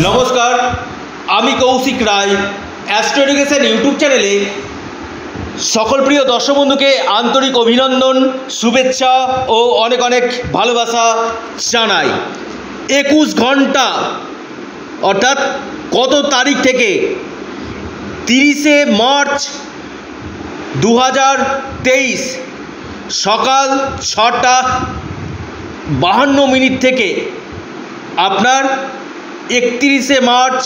নমস্কার, আমি Koushik Roy astro education YouTube চ্যানেলে সকল প্রিয় দর্শক বন্ধুকে আন্তরিক অভিনন্দন, শুভেচ্ছা ও অনেক অনেক ভালোবাসা জানাই। একুশ ঘণ্টা, অর্থাৎ কত তারিখ থেকে? তিরিশে মার্চ দু তেইশ, সকাল ছটা বাহান্ন মিনিট থেকে আপনার একত্রিশে মার্চ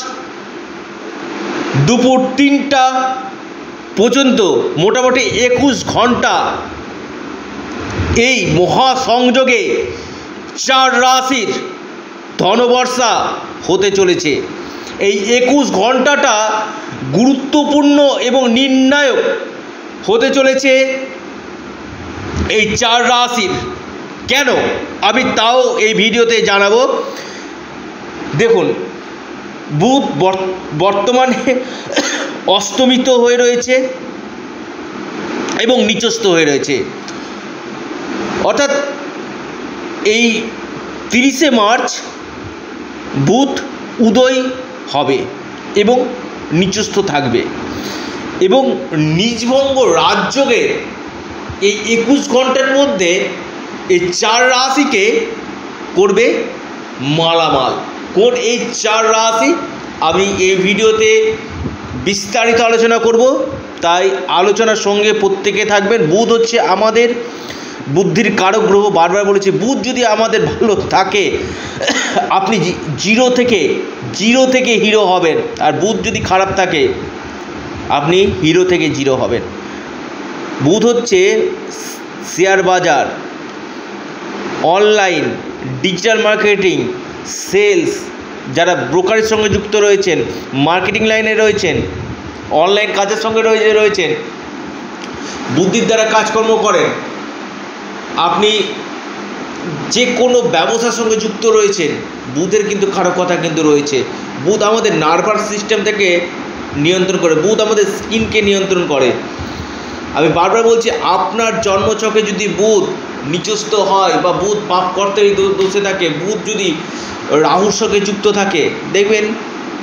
দুপুর তিনটা পর্যন্ত মোটামুটি একুশ ঘণ্টা এই মহাসংযোগে চার রাশির ধনবর্ষা হতে চলেছে। এই একুশ ঘন্টাটা গুরুত্বপূর্ণ এবং নির্ণায়ক হতে চলেছে এই চার রাশির। কেন? আমি তাও এই ভিডিওতে জানাব। দেখুন, বুধ বর্তমানে অস্তমিত হয়ে রয়েছে এবং নিচস্থ হয়ে রয়েছে। অর্থাৎ এই তিরিশে মার্চ বুধ উদয় হবে এবং নিচস্থ থাকবে এবং নিজভঙ্গ রাজযোগের এই একুশ ঘণ্টার মধ্যে এই চার রাশিকে করবে মালামাল। কোন এই চার রাশি আমি এই ভিডিওতে বিস্তারিত আলোচনা করব। তাই আলোচনার সঙ্গে প্রত্যেকে থাকবেন। বুধ হচ্ছে আমাদের বুদ্ধির কারক গ্রহ। বারবার বলেছি, বুধ যদি আমাদের ভালো থাকে, আপনি জিরো থেকে জিরো থেকে হিরো হবেন। আর বুধ যদি খারাপ থাকে, আপনি হিরো থেকে জিরো হবেন। বুধ হচ্ছে শেয়ার বাজার, অনলাইন, ডিজিটাল মার্কেটিং সেলস, যারা ব্রোকারের সঙ্গে যুক্ত রয়েছেন, মার্কেটিং লাইনে রয়েছেন, অনলাইন কাজের সঙ্গে রয়েছে রয়েছেন, বুদ্ধির দ্বারা কাজকর্ম করেন, আপনি যে কোনো ব্যবসার সঙ্গে যুক্ত রয়েছেন, বুধের কিন্তু খারাপ কথা কিন্তু রয়েছে। বুধ আমাদের নার্ভাস সিস্টেম থেকে নিয়ন্ত্রণ করে, বুধ আমাদের স্কিনকে নিয়ন্ত্রণ করে। আমি বারবার বলছি, আপনার জন্মছকে যদি বুধ নিচস্থ হয় বা বুধ পাপ করতে দোষে থাকে, বুধ যদি রাহুর সঙ্গে যুক্ত থাকে। দেখবেন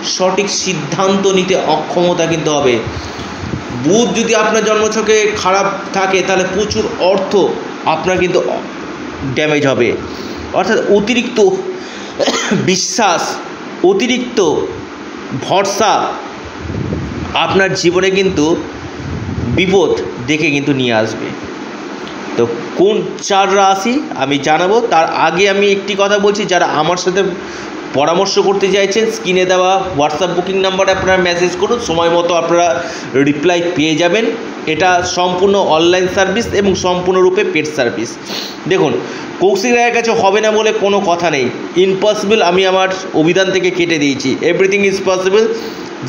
সঠিক সিদ্ধান্ত নিতে অক্ষমতা কিন্তু হবে। বুধ যদি আপনার জন্মছকে খারাপ থাকে, তাহলে প্রচুর অর্থ আপনার কিন্তু ড্যামেজ হবে। অর্থাৎ অতিরিক্ত বিশ্বাস, অতিরিক্ত ভরসা আপনার জীবনে কিন্তু বিপদ দেখে কিন্তু নিয়ে আসবে। তো কোন চার রাশি আমি জানাব? তার আগে আমি একটি কথা বলছি, যারা আমার সাথে পরামর্শ করতে চাইছেন স্ক্রিনে দেওয়া হোয়াটসঅ্যাপ বুকিং নাম্বারে আপনারা মেসেজ করুন, সময় মতো আপনারা রিপ্লাই পেয়ে যাবেন। এটা সম্পূর্ণ অনলাইন সার্ভিস এবং সম্পূর্ণরূপে পেড সার্ভিস দেখুন, কৌশিক রায়ের কাছে হবে না বলে কোনো কথা নেই। ইম্পসিবল আমি আমার অভিধান থেকে কেটে দিয়েছি। এভরিথিং ইজ পসিবল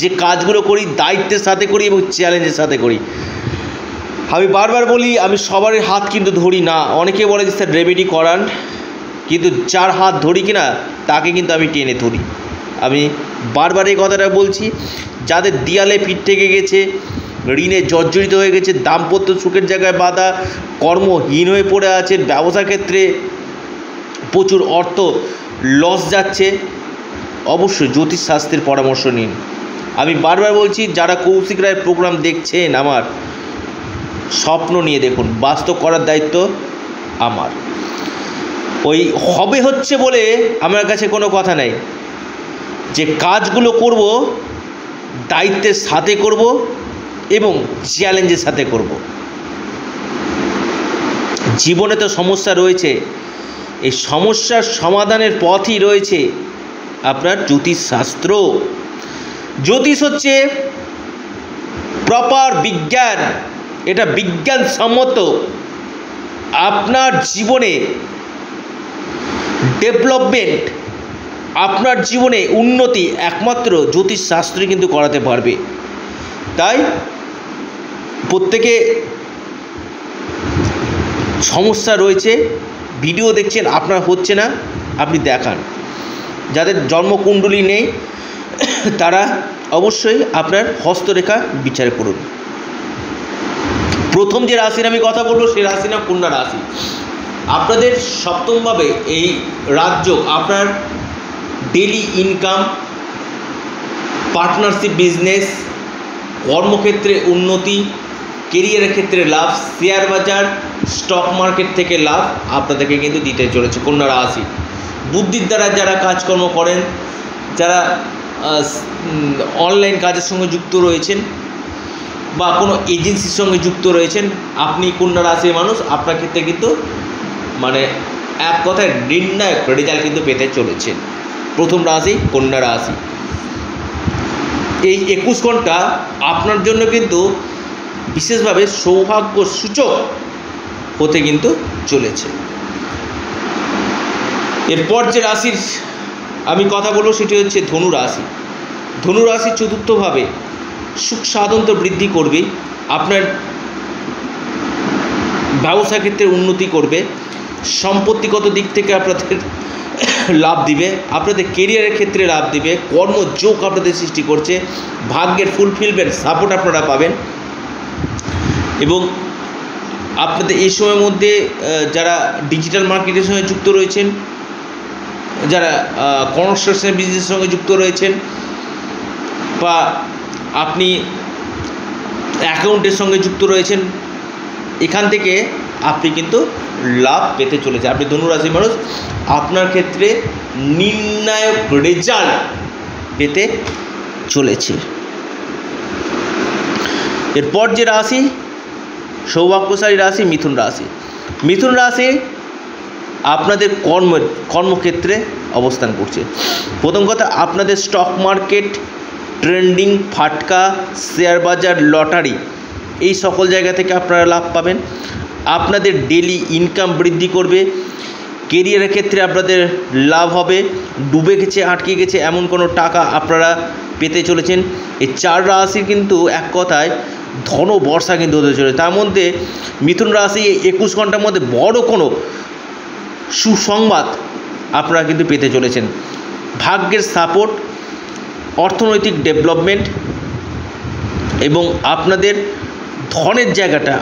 যে কাজগুলো করি, দায়িত্বের সাথে করি এবং চ্যালেঞ্জের সাথে করি। আমি বারবার বলি, আমি সবারই হাত কিন্তু ধরি না। অনেকে বলে যে, স্যার রেমেডি করান। কিন্তু যার হাত ধরি কিনা, তাকে কিন্তু আমি টেনে ধরি। আমি বারবার এই কথাটা বলছি, যাদের দিয়ালে পিঠ থেকে গেছে, ঋণে জর্জরিত হয়ে গেছে, দাম্পত্য সুখের জায়গায় বাধা, কর্মহীন হয়ে পড়ে আছে ব্যবসা ক্ষেত্রে প্রচুর অর্থ লস যাচ্ছে, অবশ্যই জ্যোতিষশাস্ত্রের পরামর্শ নিন। আমি বারবার বলছি, যারা কৌশিক রায়ের প্রোগ্রাম দেখছেন আমার স্বপ্ন নিয়ে দেখুন, বাস্তব করার দায়িত্ব আমার। ওই হবে হচ্ছে বলে আমার কাছে কোনো কথা নেই। যে কাজগুলো করব, দায়িত্বের সাথে করব এবং চ্যালেঞ্জের সাথে করব। জীবনে তো সমস্যা রয়েছে। এই সমস্যার সমাধানের পথই রয়েছে আপনার জ্যোতিষশাস্ত্র। জ্যোতিষ হচ্ছে প্রপার বিজ্ঞান। এটা বিজ্ঞানসম্মত আপনার জীবনে ডেভেলপমেন্ট আপনার জীবনে উন্নতি একমাত্র জ্যোতিষশাস্ত্রই কিন্তু করাতে পারবে। তাই প্রত্যেকে সমস্যা রয়েছে, ভিডিও দেখছেন, আপনার হচ্ছে না, আপনি দেখান। যাদের জন্মকুণ্ডলী নেই, তারা অবশ্যই আপনার হস্তরেখা বিচার করুন। প্রথম যে রাশির আমি কথা বলব সেই রাশি নাম কন্যা রাশি। আপনাদের সপ্তমভাবে এই রাজ্য, আপনার ডেলি ইনকাম পার্টনারশিপ বিজনেস কর্মক্ষেত্রে উন্নতি কেরিয়ারের ক্ষেত্রে লাভ শেয়ার বাজার স্টক মার্কেট থেকে লাভ, আপনাদেরকে কিন্তু দিতে চলেছে কন্যা রাশি। বুদ্ধির দ্বারা যারা কাজকর্ম করেন, যারা অনলাইন কাজের সঙ্গে যুক্ত রয়েছেন বা কোনো এজেন্সির সঙ্গে যুক্ত রয়েছেন, আপনি কন্যা রাশির মানুষ, আপনার ক্ষেত্রে কিন্তু মানে এক কথায় নির্ণায়ক রেজাল্ট কিন্তু পেতে চলেছেন। প্রথম রাশি, কন্যা রাশি। এই একুশ ঘণ্টা আপনার জন্য কিন্তু বিশেষভাবে সৌভাগ্য সূচক হতে কিন্তু চলেছে। এরপর যে রাশির আমি কথা বলব, সেটি হচ্ছে ধনু রাশি। ধনু রাশি চতুর্থভাবে সুখ সাধন্ত বৃদ্ধি করবে, আপনার ব্যবসা ক্ষেত্রে উন্নতি করবে, সম্পত্তিগত দিক থেকে আপনাদের লাভ দিবে, আপনাদের কেরিয়ারের ক্ষেত্রে লাভ দিবে, কর্মযোগ আপনাদের সৃষ্টি করছে, ভাগ্যের ফুলফিলমেন্ট সাপোর্ট আপনারা পাবেন। এবং আপনাদের এই সময়ের মধ্যে যারা ডিজিটাল মার্কেটের সঙ্গে যুক্ত রয়েছেন, যারা কনস্ট্রাকশন বিজনেসের সঙ্গে যুক্ত রয়েছেন, বা আপনি অ্যাকাউন্টের সঙ্গে যুক্ত রয়েছেন, এখান থেকে আপনি কিন্তু লাভ পেতে চলেছে আপনি ধনুরাশির মানুষ, আপনার ক্ষেত্রে নির্ণায়ক রেজাল্ট পেতে চলেছে। এরপর যে রাশি, সৌভাগ্যশালী রাশি, মিথুন রাশি। মিথুন রাশি আপনাদের কর্ম, কর্মক্ষেত্রে অবস্থান করছে। প্রথম কথা, আপনাদের স্টক মার্কেট ট্রেন্ডিং ফাটকা, শেয়ার বাজার, লটারি, এই সকল জায়গা থেকে আপনারা লাভ পাবেন। আপনাদের ডেলি ইনকাম বৃদ্ধি করবে। কেরিয়ারের ক্ষেত্রে আপনাদের লাভ হবে। ডুবে গেছে, আটকে গেছে, এমন কোনো টাকা আপনারা পেতে চলেছেন। এই চার রাশি কিন্তু এক কথায় ধন বর্ষা কিন্তু হতে চলেছে। তার মধ্যে মিথুন রাশি একুশ ঘণ্টার মধ্যে বড় কোনো সুসংবাদ আপনারা কিন্তু পেতে চলেছেন। ভাগ্যের সাপোর্ট অর্থনৈতিক ডেভেলপমেন্ট এবং আপনাদের ধনের জায়গাটা,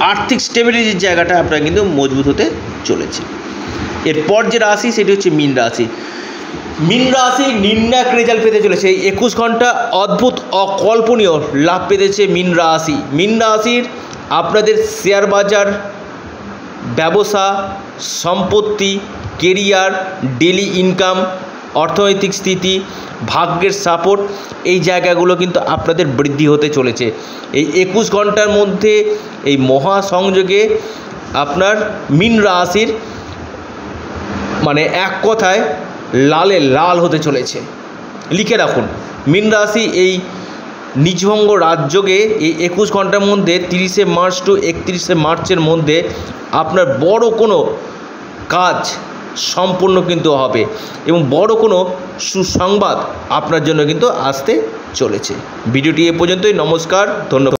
আর্থিক স্টেবিলিটির জায়গাটা আপনার কিন্তু মজবুত হতে চলেছে। এরপর যে রাশি, সেটি হচ্ছে মিন রাশি। মিন রাশি নির্ণায়ক রেজাল্ট পেতে চলেছে। একুশ ঘণ্টা অদ্ভুত, অকল্পনীয় লাভ পেতেছে মিন রাশি। মিন রাশির আপনাদের শেয়ার বাজার, ব্যবসা, সম্পত্তি কেরিয়ার ডেলি ইনকাম অর্থনৈতিক স্থিতি, ভাগ্যের সাপোর্ট এই জায়গাগুলো কিন্তু আপনাদের বৃদ্ধি হতে চলেছে। এই একুশ ঘণ্টার মধ্যে এই মহাসংযোগে আপনার মিন রাশির মানে এক কথায় লালে লাল হতে চলেছে। লিখে রাখুন, মিন রাশি এই নিজভঙ্গ রাজযোগে এই একুশ ঘণ্টার মধ্যে তিরিশে মার্চ টু একত্রিশে মার্চের মধ্যে আপনার বড় কোনো কাজ সম্পূর্ণ কিন্তু হবে এবং বড় কোনো সুসংবাদ আপনার জন্য কিন্তু আসতে চলেছে। ভিডিওটি এ পর্যন্তই। নমস্কার, ধন্যবাদ।